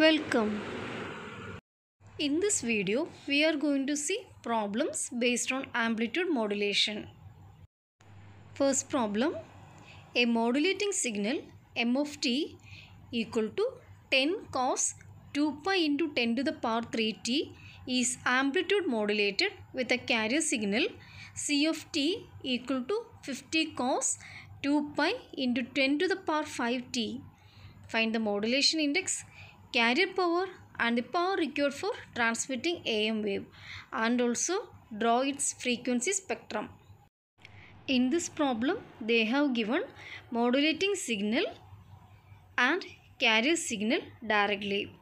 Welcome. In this video, we are going to see problems based on amplitude modulation. First problem A modulating signal m of t equal to 10 cos 2 pi into 10 to the power 3t is amplitude modulated with a carrier signal c of t equal to 50 cos 2 pi into 10 to the power 5t. Find the modulation index, carrier power and the power required for transmitting AM wave and also draw its frequency spectrum. In this problem, they have given modulating signal and carrier signal directly.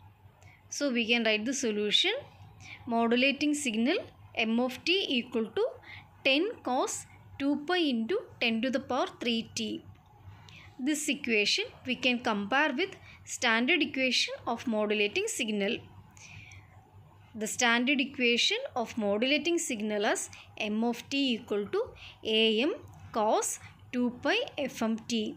So we can write the solution. Modulating signal m of t equal to 10 cos 2 pi into 10 to the power 3t. This equation we can compare with standard equation of modulating signal. The standard equation of modulating signal is m of t equal to am cos 2 pi fmt.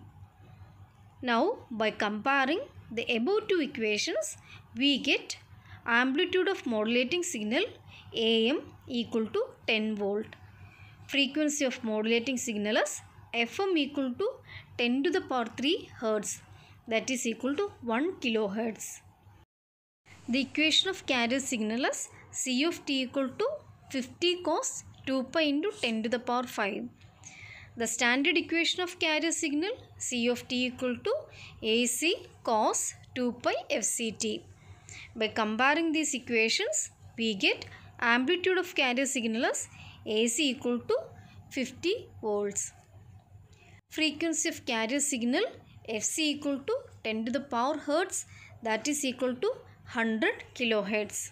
Now by comparing the above two equations we get amplitude of modulating signal am equal to 10 volt. Frequency of modulating signal is fm equal to 10 to the power 3 hertz that is equal to 1 kilohertz. The equation of carrier signal is C of t equal to 50 cos 2 pi into 10 to the power 5. The standard equation of carrier signal C of t equal to AC cos 2 pi FCT. By comparing these equations, we get amplitude of carrier signal as AC equal to 50 volts. Frequency of carrier signal Fc equal to 10 to the power hertz that is equal to 100 kilohertz.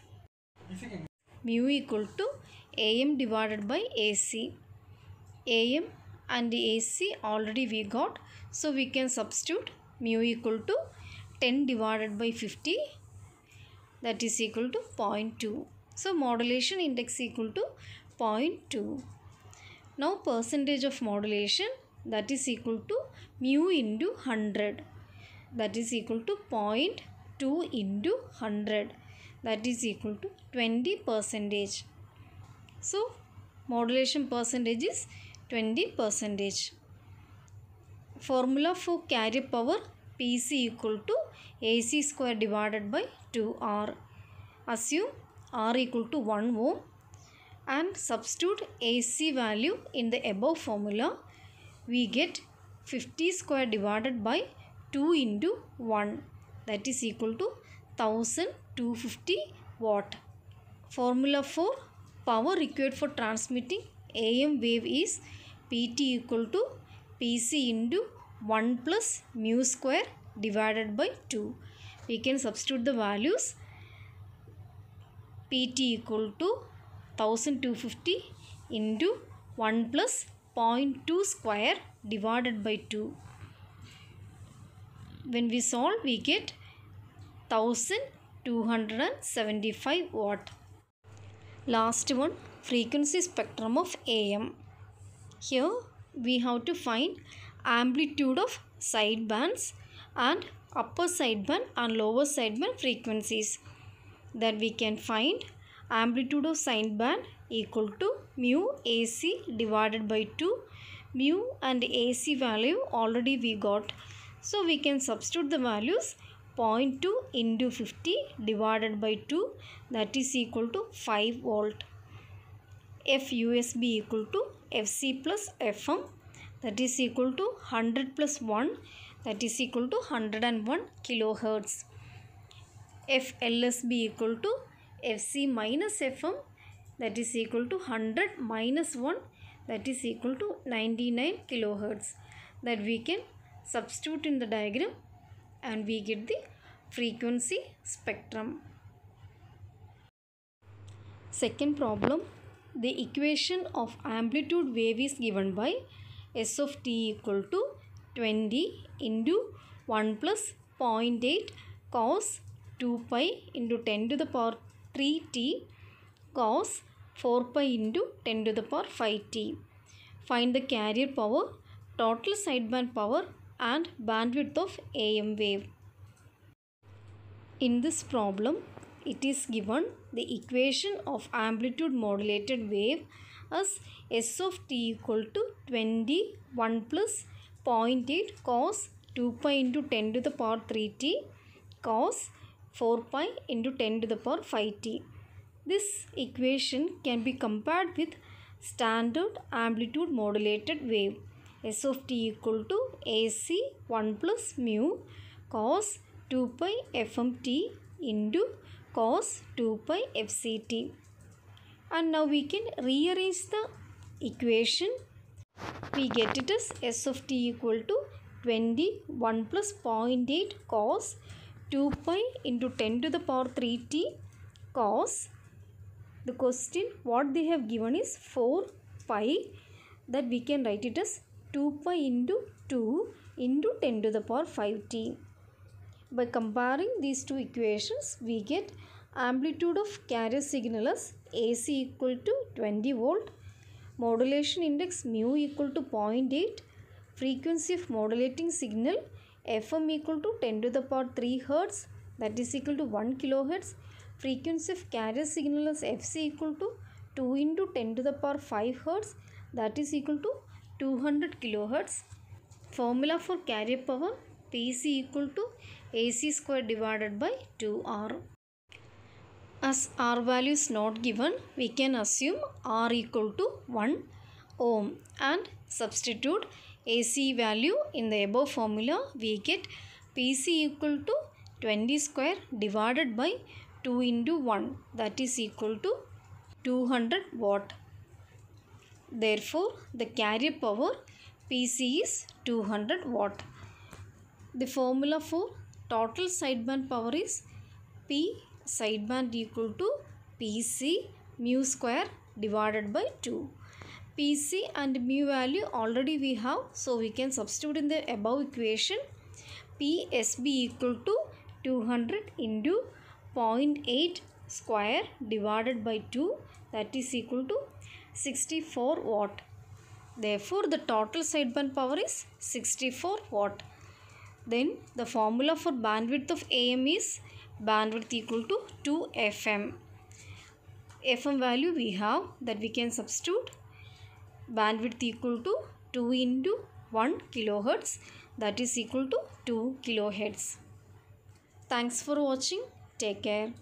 Mu equal to AM divided by AC. AM and AC already we got so we can substitute mu equal to 10 divided by 50 that is equal to 0.2. So modulation index equal to 0.2. Now percentage of modulation that is equal to mu into 100 that is equal to 0.2 into 100 that is equal to 20 percentage. So modulation percentage is 20 percentage. Formula for carrier power PC equal to AC square divided by 2R. Assume R equal to 1 ohm and substitute AC value in the above formula we get 50 square divided by 2 into 1 that is equal to 1250 watt. Formula for power required for transmitting AM wave is PT equal to PC into 1 plus mu square divided by 2. We can substitute the values PT equal to 1250 into 1 plus 0.2 square divided by 2. When we solve, we get 1275 watt. Last one, frequency spectrum of AM. Here we have to find amplitude of sidebands and upper sideband and lower sideband frequencies. That we can find amplitude of sideband equal to mu AC divided by 2 mu and AC value already we got. So we can substitute the values. 0.2 into 50 divided by 2 that is equal to 5 volt. F USB equal to FC plus FM that is equal to 100 plus 1 that is equal to 101 kilohertz. F LSB equal to FC minus FM that is equal to 100 minus 1 that is equal to 99 kilohertz that we can substitute in the diagram and we get the frequency spectrum. Second problem the equation of amplitude wave is given by S of t equal to 20 into 1 plus 0.8 cos 2 pi into 10 to the power 3t cos 4 pi into 10 to the power 5t. Find the carrier power, total sideband power and bandwidth of AM wave. In this problem, it is given the equation of amplitude modulated wave as s of t equal to 20 1 plus 0.8 cos 2 pi into 10 to the power 3t cos 4 pi into 10 to the power 5t. This equation can be compared with standard amplitude modulated wave s of t equal to ac 1 plus mu cos 2 pi fmt into cos 2 pi fct. And now we can rearrange the equation. We get it as s of t equal to 20 1 plus 0.8 cos 2 pi into 10 to the power 3t cos the question what they have given is 4 pi that we can write it as 2 pi into 2 into 10 to the power 5t. By comparing these two equations we get amplitude of carrier signal as AC equal to 20 volt, modulation index mu equal to 0.8, frequency of modulating signal FM equal to 10 to the power 3 hertz that is equal to 1 kilohertz frequency of carrier signal is fc equal to 2 into 10 to the power 5 hertz. That is equal to 200 kilohertz. Formula for carrier power pc equal to ac square divided by 2r as r value is not given we can assume r equal to 1 ohm and substitute AC value in the above formula. We get PC equal to 20 square divided by 2 into 1 that is equal to 200 watt. Therefore the carrier power PC is 200 watt. The formula for total sideband power is P sideband equal to PC mu square divided by 2. PC and mu value already we have so we can substitute in the above equation PSB equal to 200 into 0.8 square divided by 2 that is equal to 64 watt. Therefore the total sideband power is 64 watt. Then the formula for bandwidth of AM is bandwidth equal to 2 FM. FM value we have that we can substitute bandwidth equal to 2 into 1 kilohertz that is equal to 2 kilohertz. Thanks for watching. Take care.